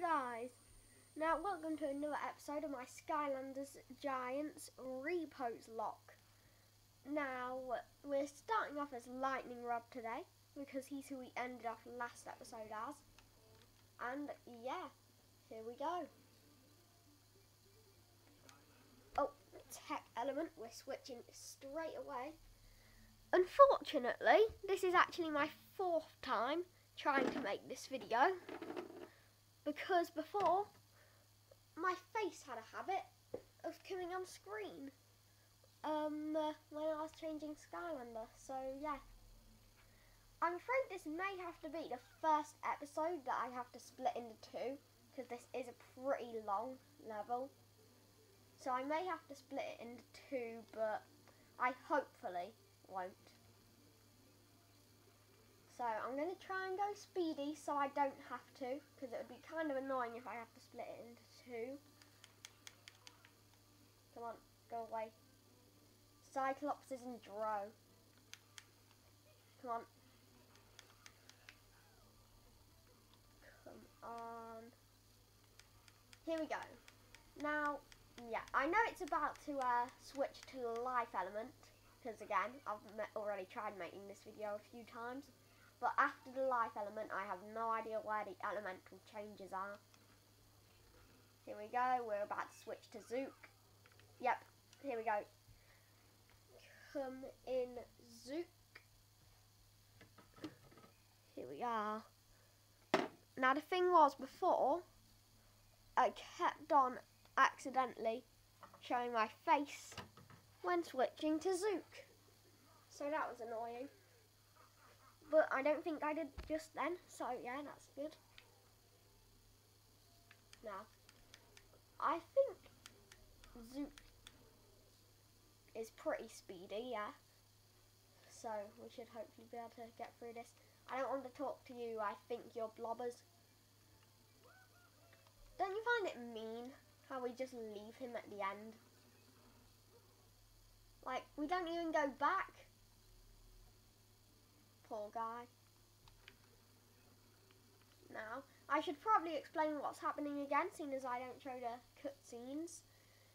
guys, now welcome to another episode of my Skylanders Giants Repos Lock. Now we're starting off as Lightning Rod today because he's who we ended off last episode as. And yeah, here we go. Oh, tech element, we're switching straight away. Unfortunately, this is actually my fourth time trying to make this video because before my face had a habit of coming on screen um, uh, when I was changing Skylander. So yeah, I'm afraid this may have to be the first episode that I have to split into two because this is a pretty long level. So I may have to split it into two, but I hopefully won't. So I'm going to try and go speedy so I don't have to, because it would be kind of annoying if I have to split it into two. Come on, go away. Cyclopses and Drow. Come on. Come on. Here we go. Now, yeah, I know it's about to uh, switch to life element, because again, I've already tried making this video a few times. But after the life element, I have no idea where the elemental changes are. Here we go, we're about to switch to Zook. Yep, here we go. Come in Zook. Here we are. Now the thing was before, I kept on accidentally showing my face when switching to Zook. So that was annoying. But I don't think I did just then, so yeah, that's good. Now, I think Zook is pretty speedy, yeah. So we should hopefully be able to get through this. I don't want to talk to you, I think you're blobbers. Don't you find it mean how we just leave him at the end? Like, we don't even go back poor guy. Now, I should probably explain what's happening again, seeing as I don't show the cutscenes.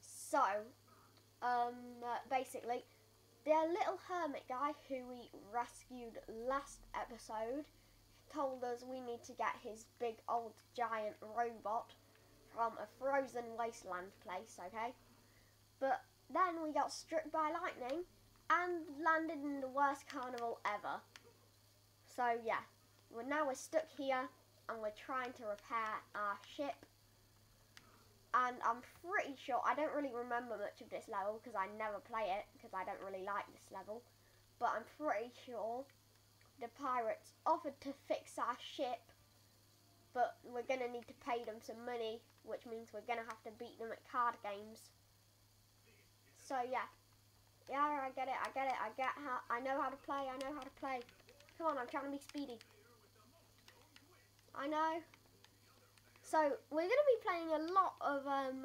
So, um, basically, the little hermit guy who we rescued last episode told us we need to get his big old giant robot from a frozen wasteland place, okay? But then we got struck by lightning and landed in the worst carnival ever. So yeah, well now we're stuck here and we're trying to repair our ship. And I'm pretty sure, I don't really remember much of this level because I never play it because I don't really like this level. But I'm pretty sure the pirates offered to fix our ship but we're going to need to pay them some money, which means we're going to have to beat them at card games. So yeah, yeah, I get it, I get it, I get how, I know how to play, I know how to play. Come on, I'm trying to be speedy. I know. So, we're going to be playing a lot of um,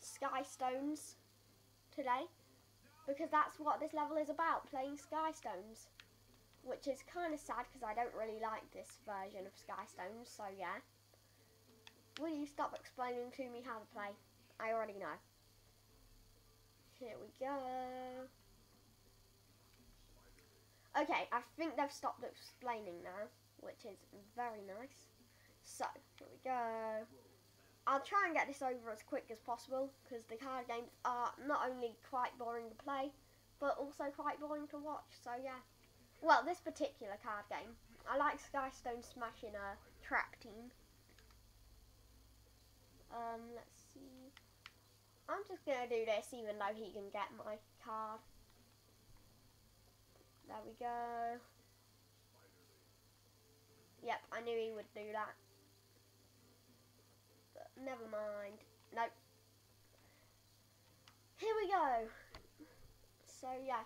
Sky Stones today. Because that's what this level is about, playing Sky Stones. Which is kind of sad because I don't really like this version of Sky Stones, so yeah. Will you stop explaining to me how to play? I already know. Here we go. Okay, I think they've stopped explaining now, which is very nice. So, here we go. I'll try and get this over as quick as possible, because the card games are not only quite boring to play, but also quite boring to watch, so yeah. Well, this particular card game, I like Skystone smashing a trap team. Um, let's see. I'm just going to do this even though he can get my card. There we go. Yep, I knew he would do that. But never mind. Nope. Here we go. So, yeah.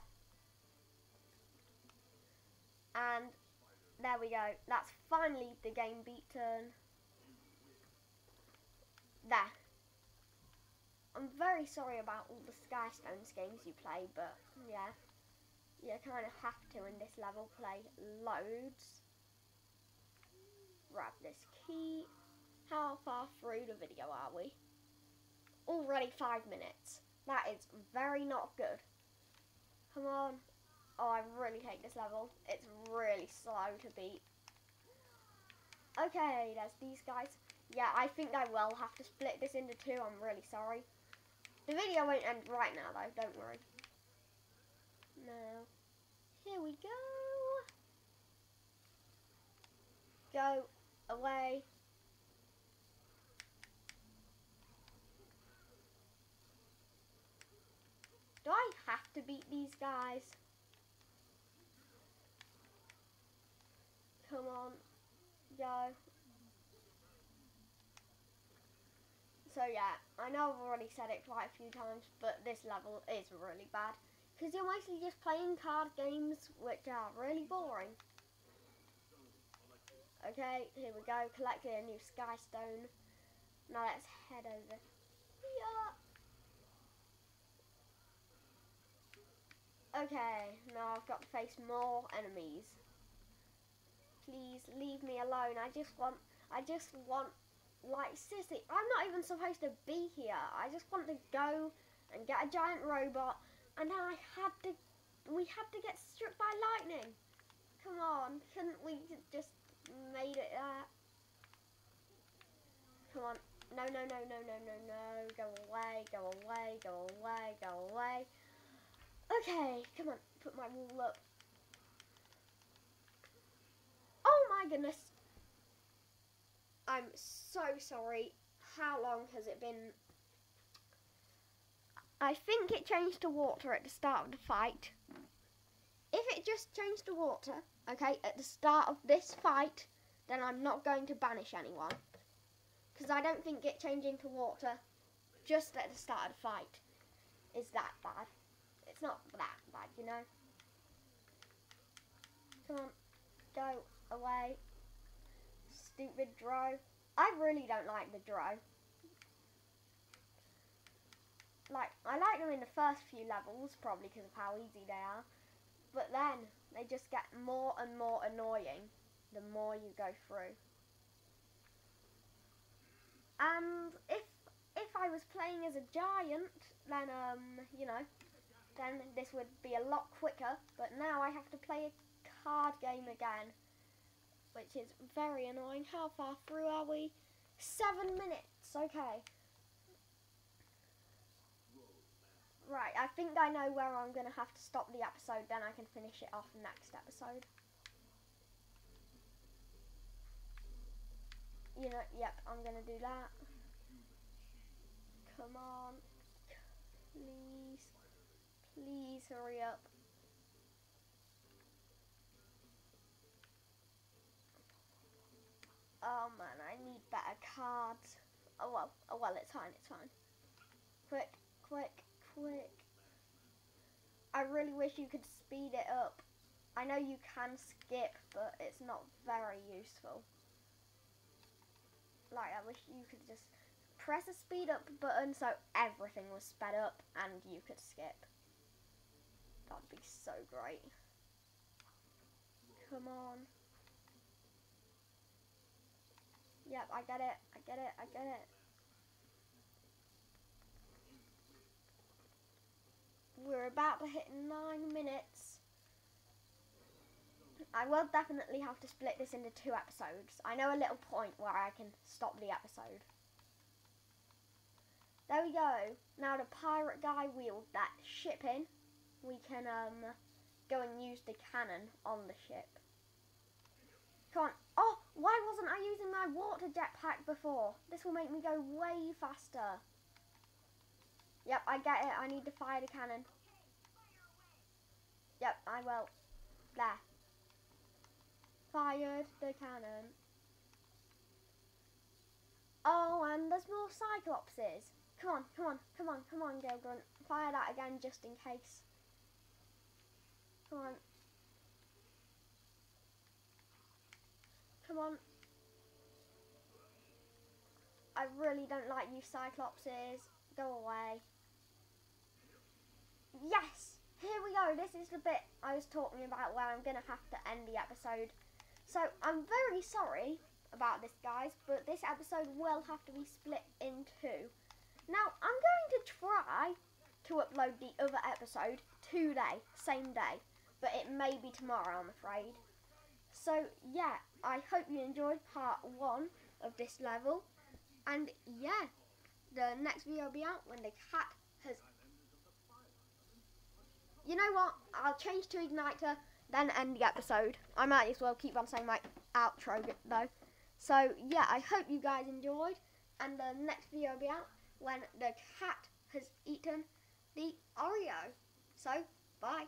And there we go. That's finally the game beaten. There. I'm very sorry about all the Skystones games you play, but yeah you kind of have to in this level play loads. Grab this key. How far through the video, are we? Already five minutes. That is very not good. Come on. Oh, I really hate this level. It's really slow to beat. Okay, there's these guys. Yeah, I think I will have to split this into two. I'm really sorry. The video won't end right now, though. Don't worry. Now, here we go. Go away. Do I have to beat these guys? Come on, go. So yeah, I know I've already said it quite a few times, but this level is really bad. Because you're mostly just playing card games, which are really boring. Okay, here we go, collected a new sky stone. Now let's head over here. Okay, now I've got to face more enemies. Please leave me alone. I just want, I just want, like, sissy. I'm not even supposed to be here. I just want to go and get a giant robot. And I had to, we had to get struck by lightning. Come on, couldn't we just made it that? Come on. No, no, no, no, no, no, no. Go away, go away, go away, go away. Okay, come on, put my wall up. Oh my goodness. I'm so sorry. How long has it been? I think it changed to water at the start of the fight. If it just changed to water, okay, at the start of this fight, then I'm not going to banish anyone. Because I don't think it changing to water just at the start of the fight is that bad. It's not that bad, you know. Come on, go away. Stupid Drow. I really don't like the Drow. Like, I like them in the first few levels, probably because of how easy they are. But then, they just get more and more annoying the more you go through. And if if I was playing as a giant, then, um, you know, then this would be a lot quicker. But now I have to play a card game again, which is very annoying. How far through are we? Seven minutes, okay. Right, I think I know where I'm going to have to stop the episode, then I can finish it off next episode. You know, yep, I'm going to do that. Come on. Please. Please hurry up. Oh man, I need better cards. Oh well, oh well, it's fine, it's fine. Quick, quick, quick. I really wish you could speed it up. I know you can skip, but it's not very useful. Like, I wish you could just press a speed up button so everything was sped up and you could skip. That'd be so great. Come on. Yep, I get it, I get it, I get it. We're about to hit nine minutes. I will definitely have to split this into two episodes. I know a little point where I can stop the episode. There we go. Now the pirate guy wheeled that ship in we can um, go and use the cannon on the ship. Come on. Oh, why wasn't I using my water jetpack before? This will make me go way faster. Yep, I get it. I need to fire the cannon. Yep, I will. There. Fired the cannon. Oh, and there's more Cyclopses. Come on, come on, come on, come on, Gill Grunt. Fire that again just in case. Come on. Come on. I really don't like you Cyclopses. Go away. Yes! Here we go. This is the bit I was talking about where I'm going to have to end the episode. So, I'm very sorry. about this, guys, but this episode will have to be split in two. Now, I'm going to try to upload the other episode today, same day, but it may be tomorrow, I'm afraid. So, yeah, I hope you enjoyed part one of this level, and yeah, the next video will be out when the cat has. You know what? I'll change to Ignitor, then end the episode. I might as well keep on saying my outro though. So yeah, I hope you guys enjoyed, and the next video will be out when the cat has eaten the Oreo. So bye.